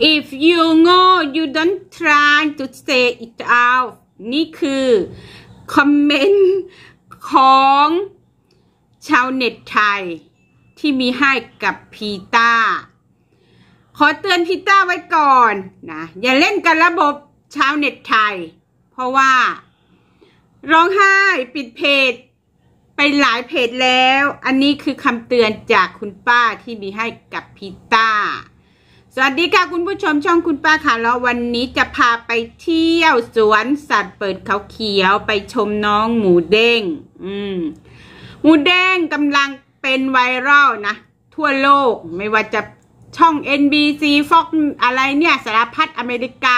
if you know you don't try to say it out นี่คือคอมเมนต์ของชาวเน็ตไทย ที่มีให้กับพีต้า ขอเตือนพีต้าไว้ก่อนนะ อย่าเล่นกับระบบชาวเน็ตไทย เพราะว่า ร้องไห้ปิดเพจ ไปหลายเพจแล้ว อันนี้คือคำเตือนจากคุณป้าที่มีให้กับพีต้า สวัสดีค่ะคุณผู้ชมช่องคุณป้าค่ะแล้ววันนี้จะพาไปเที่ยวสวนสัตว์เปิดเขาเขียวไปชมน้องหมูเด้ง อืม หมูเด้งกำลังเป็นไวรัลนะ ทั่วโลกไม่ว่าจะช่อง NBC Fox อะไรเนี่ยสารพัดอเมริกา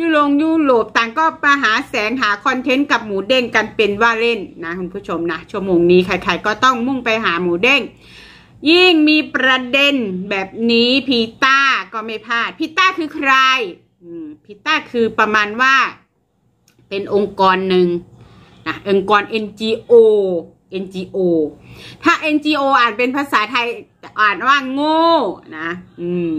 ยุโรปยุโรปต่างก็มาหาแสงหาคอนเทนต์กับหมูเด้งกันเป็นว่าเล่นนะคุณผู้ชมนะชั่วโมงนี้ใครๆก็ต้องมุ่งไปหาหมูเด้งยิ่งมีประเด็นแบบนี้พีต้า ก็ไม่พลาดพีต้าคือใครพีต้าคือประมาณว่าเป็นองค์กรหนึ่งนะองค์กร NGO NGO ถ้า NGO อ่านเป็นภาษาไทยอ่านว่าโง่นะ อืม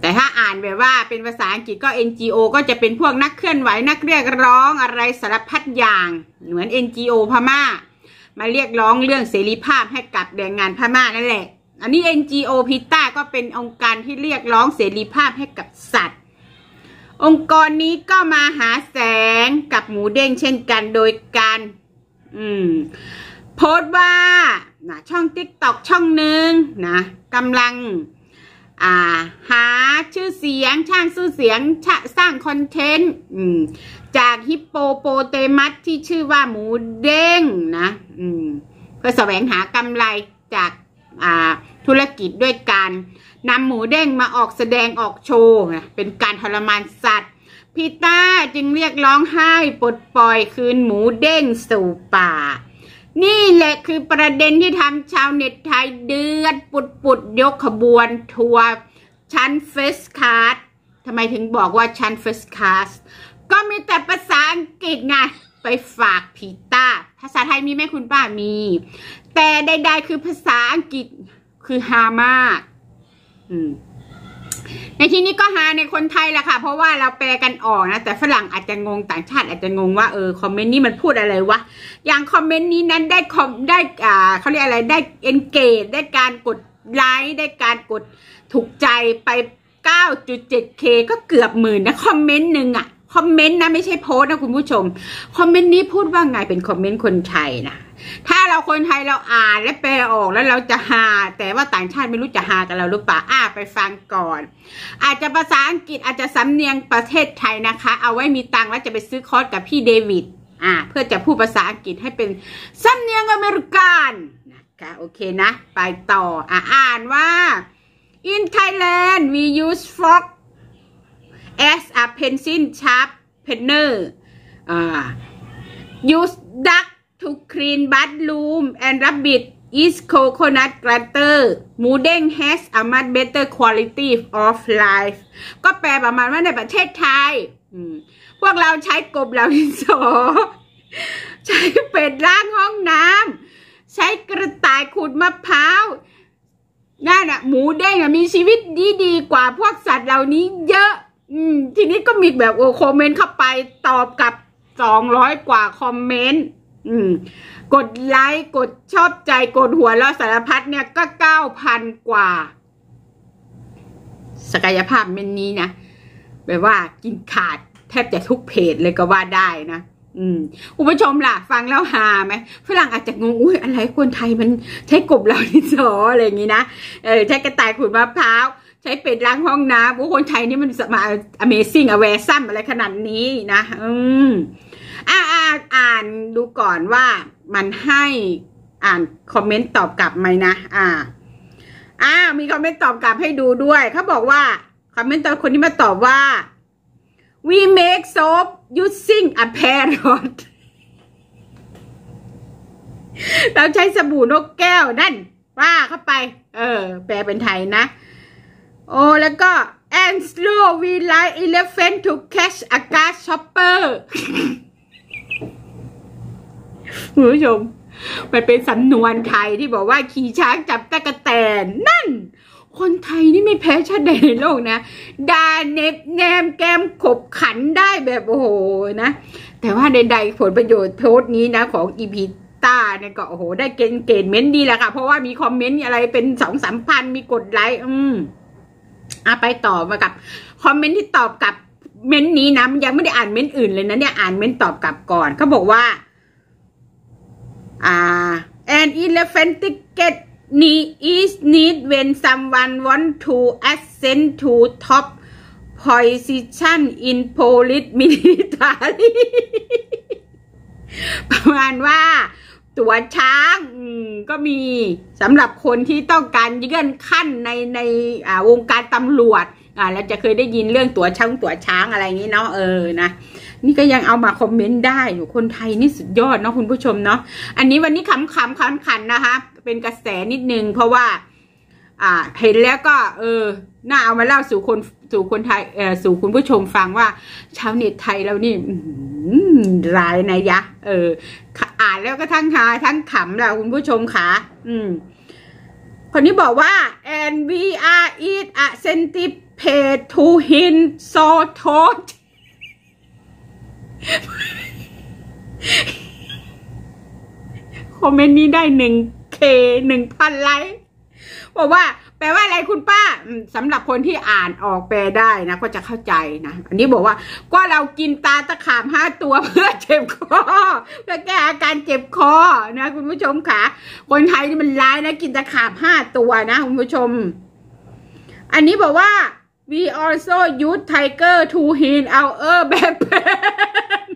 แต่ถ้าอ่านแบบว่าเป็นภาษาอังกฤษก็ NGO ก็จะเป็นพวกนักเคลื่อนไหวนักเรียกร้องอะไรสารพัดอย่าง เหมือน NGO พม่า มาเรียกร้องเรื่องเสรีภาพให้กับแรงงานพม่านั่นแหละ อันนี้ NGO พิต้าก็เป็นองค์การที่เรียกร้องเสรีภาพให้กับสัตว์ องค์กรนี้ก็มาหาแสงกับหมูเด้งเช่นกันโดยการอืมโพสต์ว่านะช่องติ๊กตอกช่องหนึ่งนะกำลังอ่าหาชื่อเสียงช่างชื่อเสียงสร้างคอนเทนต์จากฮิปโปโปเตมัสที่ชื่อว่าหมูเด้งนะเพื่อแสวงหากำไรจาก ธุรกิจด้วยการนำหมูเด้งมาออกแสดงออกโชว์เป็นการทรมานสัตว์พีต้าจึงเรียกร้องให้ปลดปล่อยคืนหมูเด้งสู่ป่า นี่แหละคือประเด็นที่ทำชาวเน็ตไทยเดือดปุดปุดยกขบวนทัวร์ชั้น first class ทำไมถึงบอกว่าชั้น first class ก็มีแต่ภาษาอังกฤษไงไปฝาก PETA ภาษาไทยมีไหมคุณป้ามี แต่ใดๆคือภาษาอังกฤษคือฮามากมในที่นี้ก็ฮาในคนไทยแหละค่ะ เพราะว่าเราแปลกันออกนะ แต่ฝรั่งอาจจะงงต่างชาติอาจจะงงว่าเออคอมเมนต์นี้มันพูดอะไรวะ อย่างคอมเมนต์นี้นั้นได้คอมได้อ่าเขาเรียกอะไรได้ engage ได้การกดไลค์ได้การกดถูกใจไป 9.7k ก็เกือบหมื่นนะคอมเมนต์หนึ่งอะ คอมเมนต์นะไม่ใช่โพสต์นะคุณผู้ชม คอมเมนต์นี้พูดว่าไงเป็นคอมเมนต์คนไทยนะถ้าเราคนไทยเราอ่านและแปลออกแล้วเราจะฮา แต่ว่าต่างชาติไม่รู้จะฮากับเราหรือเปล่าอ่าไปฟังก่อน อาจจะภาษาอังกฤษอาจจะสำเนียงประเทศไทยนะคะ เอาไว้มีตังค์แล้วจะไปซื้อคอร์สกับพี่เดวิดอ่า เพื่อจะพูดภาษาอังกฤษให้เป็นสำเนียงอเมริกันนะคะโอเคนะ ไปต่ออ่าอ่านว่า in Thailand we use frog as a pencil sharp penner uh, use duck to clean bathroom and rabbit is coconut glitter หมูเด้ง has a much better quality of life ก็แปลประมาณว่าในประเทศไทย พวกเราใช้กบเหล่าดินสอใช้เป็ดล้างห้องน้ำใช้กระต่ายขูดมะพร้าวนั่นอะหมูเด้งอะมีชีวิตดีดีกว่าพวกสัตว์เหล่านี้เยอะ อืม ทีนี้ก็มีแบบโอ้คอมเมนต์เข้าไปตอบกับสองร้อยกว่าคอมเมนต์ อืม กดไลค์กดชอบใจกดหัวแล้วสารพัดเนี่ยก็เก้าพันกว่า ศักยภาพเมนนี้นะแบบว่ากินขาดแทบจะทุกเพจเลยก็ว่าได้นะอืมคุณผู้ชมล่ะ ฟังแล้วหาไหมฝรั่งอาจจะงงอุ้ยอะไรคนไทยมันใช้กบเหล่านี้สออะไรอย่างนี้นะเออใช้กระต่ายขูดมะพร้าว ช้เป็ดล้างห้องน้ำผู้คนไทยนี่มันมา Amazing a w a r e ซ้ำอะไรขนาดนี้นะ อืมอ่าอ่านดูก่อนว่ามันให้อ่านคอมเมนต์ตอบกลับไหมนะ อ่า อ่า มีคอมเมนต์ตอบกลับให้ดูด้วย เขาบอกว่า คอมเมนต์ตอนคนที่มาตอบว่า we make soap using a parrot เราใช้สบู่นกแก้วนั่น ว่าเข้าไป เออ แปลเป็นไทยนะ โอ้แล้วก็ and slow we like elephant to catch a grasshopper คุณผู้ชม มันเป็นสำนวนไทยที่บอกว่าขี่ช้างจับตะกะแตน นั่น คนไทยนี่ไม่แพ้ชาติใดในโลกนะดาเน็บแนมแกมขบขันได้แบบโอ้โหนะ แต่ว่าใดๆผลประโยชน์โพสต์นี้นะของอีพีต้าเนี่ยก็โอ้โห ได้เกณฑ์เกณฑ์เม้นดีแหละค่ะ เพราะว่ามีคอมเมนต์อะไรเป็นสองสามพันมีกดไลค์อืม อะไปต่อมากับคอมเมนต์ที่ตอบกับเม้นนี้นะยังไม่ได้อ่านเม้นอื่นเลยนะเนี่ยอ่านเม้นตอบกลับก่อนเขาบอกว่า อ่า an elephant ticket need is need when someone want to ascend to top position in police military ประมาณว่า ตัวช้างก็มีสำหรับคนที่ต้องการเลื่อนขั้นในในวงการตำรวจอ่าแล้วจะเคยได้ยินเรื่องตัวช้างตัวช้างอะไรอย่างนี้เนาะเออนะนี่ก็ยังเอามาคอมเมนต์ได้อยู่คนไทยนี่สุดยอดเนาะคุณผู้ชมเนาะอันนี้วันนี้ขำขำขันขันนะคะ เป็นกระแสนิดนึงเพราะว่า อ่าเห็นแล้วก็ เออ น่าเอามาเล่าสู่คนสู่คนไทยเออสู่คุณผู้ชมฟังว่า ชาวเน็ตไทยเรานี่ร้ายนะยะ เออ อ่านแล้วก็ทั้งฮาทั้งขำแหละคุณผู้ชมค่ะอืมคนนี้บอกว่า and we are eat a centipede to him so told คอมเมนต์นี้ได้หนึ่งเคหนึ่งพันไลค์ บอกว่า แปลว่าอะไรคุณป้าสำหรับคนที่อ่านออกแปลได้นะก็จะเข้าใจนะอันนี้บอกว่าก็เรากินตาตะขามห้าตัวเพื่อเจ็บคอเพื่อแก้อาการเจ็บคอนะคุณผู้ชมค่ะคนไทยนี่มันร้ายนะกินตะขาบห้าตัวนะคุณผู้ชม อันนี้บอกว่า we also use tiger to heal our back pain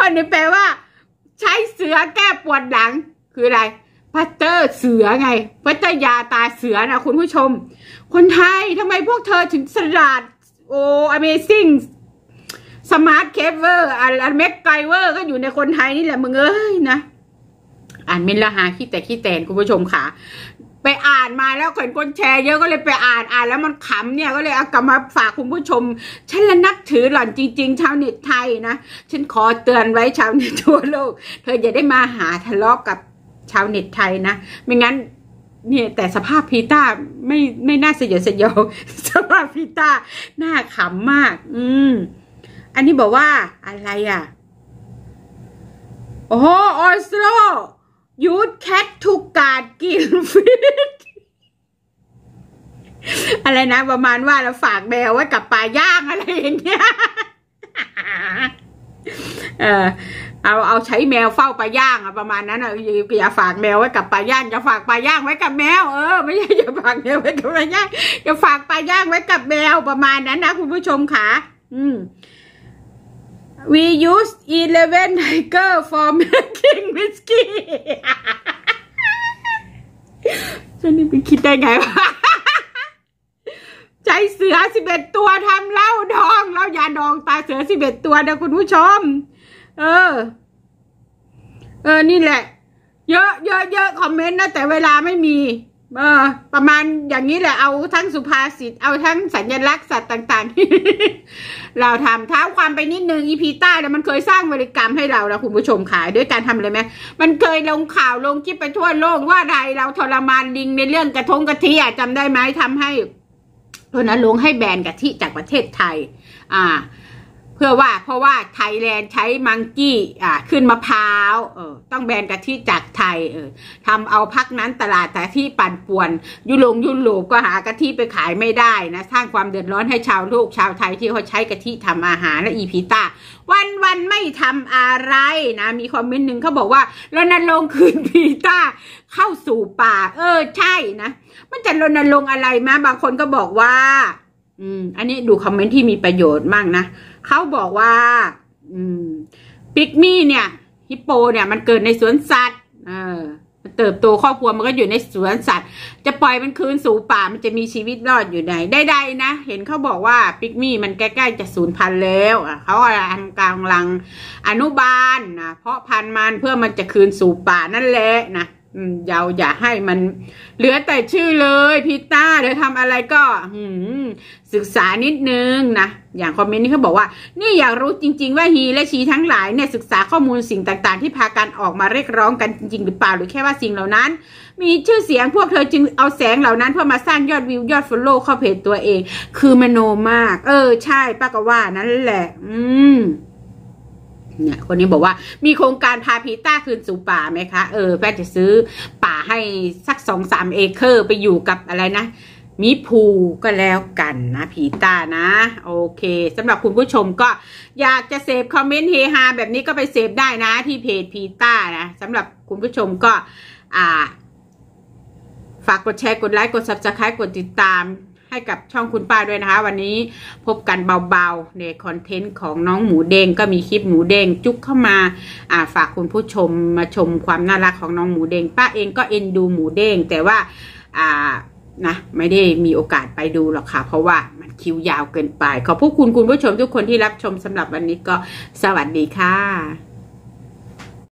อันนี้แปลว่า ใช้เสือแก้ปวดหลังคืออะไร พลาสเตอร์เสือไงพลาสเตอร์ยาตราเสือนะคุณผู้ชม คนไทยทำไมพวกเธอถึงฉลาดโอ้ Amazing smart clever and MacGyver ก็อยู่ในคนไทยนี่แหละมึงเอ้ยนะอ่านเมนละหาขี้แต่ขี้แตนคุณผู้ชมค่ะ ไปอ่านมาแล้วเห็นคนแชร์เยอะก็เลยไปอ่านอ่านแล้วมันขำเนี่ยก็เลยเอากลับมาฝากคุณผู้ชม ฉันละนักถือหล่อนจริง ๆ ชาวเน็ตไทยนะ ฉันขอเตือนไว้ชาวเน็ตทั่วโลก เธออย่าได้มาหาทะเลาะกกับ ชาวเน็ตไทยนะ ไม่งั้นเนี่ยแต่สภาพพีต้าไม่ไม่น่าสยดสยองสภาพพีต้าน่าขำมาก อืม อันนี้บอกว่าอะไรอะ โอ้โห also use cat to guard grilled fish อะไรนะ ประมาณว่าเราฝากแมวไว้กับปลาย่างอะไรอย่างเงี้ย เออเอาเอาใช้แมวเฝ้าปลาย่างอะประมาณนั้นอะอย่าฝากแมวไว้กับปลาย่างอย่าฝากปลาย่างไว้กับแมวเออไม่ใช่อย่าฝากแมวไว้กับปลาย่างอย่าฝากปลาย่างไว้กับแมวประมาณนั้นนะคุณผู้ชมค่ะอืม we use eleven tiger for making whiskey ฉันนี่ไปคิดได้ไงวะใจเสือสิบเอ็ดตัวทำเหล้าดองเหล้ายาดองตาเสือสิบเอ็ดตัวนะคุณผู้ชม เออ เออ นี่แหละ เยอะเยอะเยอะคอมเมนต์นะ แต่เวลาไม่มี เออ ประมาณอย่างนี้แหละ เอาทั้งสุภาษิต เอาทั้งสัญลักษณ์สัตว์ต่างๆ เราทำเท้าความไปนิดนึงอีพีใต้แล้วมันเคยสร้างบริกรรมให้เราแล้วคุณผู้ชมขายด้วยการทำอะไรไหมมันเคยลงข่าวลงคลิปไปทั่วโลกว่าใดเราทรมานลิงในเรื่องกระทงกะทิอะจำได้ไหมทำให้รณรงค์ให้แบนกะทิจากประเทศไทย อ่า เพื่อว่าเพราะว่าไทยแลนด์ใช้มังกี้อ่าขึ้นมะพร้าวเออต้องแบนกะทิจากไทยเออทำเอาพักนั้นตลาดกะทิปั่นป่วน ยุโรปยุโรปก็หากะทิไปขายไม่ได้นะสร้างความเดือดร้อนให้ชาวโลกชาวไทยที่เขาใช้กะทิทำอาหารและอีพีตาวันวันไม่ทำอะไรนะมีคอมเมนต์หนึ่งเขาบอกว่ารณรงค์คืนพีต้าเข้าสู่ป่า เออใช่นะ มันจะรณรงค์อะไรมาบางคนก็บอกว่า อืม อันนี้ดูคอมเมนต์ที่มีประโยชน์มากนะเขาบอกว่า อืมปิกมี่เนี่ย ฮิปโปเนี่ยมันเกิดในสวนสัตว์ เออมันเติบโตครอบครัวมันก็อยู่ในสวนสัตว์ จะปล่อยมันคืนสู่ป่ามันจะมีชีวิตรอดอยู่ไหนได้ๆนะ เห็นเขาบอกว่าปิกมี่มันใกล้ๆจะสูญพันธุ์แล้วเขากำลังอนุบาลนะเพราะพันธุ์มันเพื่อมันจะคืนสู่ป่านั่นแหละนะ เยาอย่าให้มันเหลือแต่ชื่อเลยพีต้าเดี๋ยวทำอะไรก็ศึกษานิดนึงนะ อย่างคอมเมนต์นี้เขาบอกว่า นี่อยากรู้จริง ๆ ว่า he และ she ทั้งหลายเนี่ยศึกษาข้อมูลสิ่งต่างๆ ที่พากันออกมาเรียกร้องกันจริง ๆ หรือเปล่าหรือแค่ว่าสิ่งเหล่านั้น มีชื่อเสียงพวกเธอจึงเอาแสงเหล่านั้นเพื่อมาสร้างยอดวิวยอด follow เข้าเพจตัวเอง คือมโนมาก เออ ใช่ป้าก็ว่านั่นแหละ อืม เนี่ยคนนี้บอกว่ามีโครงการพา PETA คืนสู่ป่าไหมคะ เออป้าจะซื้อป่าให้สักสองสามเอเคอร์ไปอยู่กับอะไรนะมิภูก็แล้วกันนะพีต้านะ โอเคสำหรับคุณผู้ชมก็อยากจะเสพคอมเมนต์เฮฮาแบบนี้ก็ไปเสพได้นะ ที่เพจพีต้านะสำหรับคุณผู้ชมก็ อ่า ฝากกดแชร์กดไลค์กด subscribe กดติดตาม ให้กับช่องคุณป้าด้วยนะคะ วันนี้พบกันเบาๆ ในคอนเทนต์ของน้องหมูเด้งก็มีคลิปหมูเด้งจุกเข้ามาอ่าฝากคุณผู้ชมมาชมความน่ารักของน้องหมูเด้งป้าเองก็เอ็นดูหมูเด้งแต่ว่าอ่านะไม่ได้มีโอกาสไปดูหรอกค่ะ เพราะว่ามันคิวยาวเกินไป ขอบพระคุณคุณผู้ชมทุกคนที่รับชมสำหรับวันนี้ก็สวัสดีค่ะ